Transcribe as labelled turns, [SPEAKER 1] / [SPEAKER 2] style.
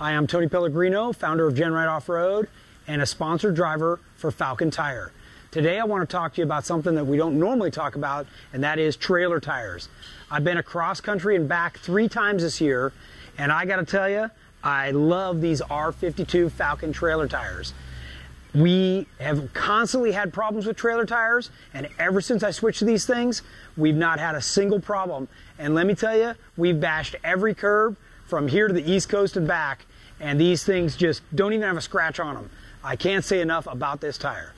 [SPEAKER 1] Hi, I'm Tony Pellegrino, founder of GenRight Off-Road and a sponsored driver for Falken Tire. Today I want to talk to you about something that we don't normally talk about, and that is trailer tires. I've been across country and back three times this year, and I got to tell you, I love these R52 Falken trailer tires. We have constantly had problems with trailer tires, and ever since I switched to these things, we've not had a single problem. And let me tell you, we've bashed every curb from here to the East Coast and back, and these things just don't even have a scratch on them. I can't say enough about this tire.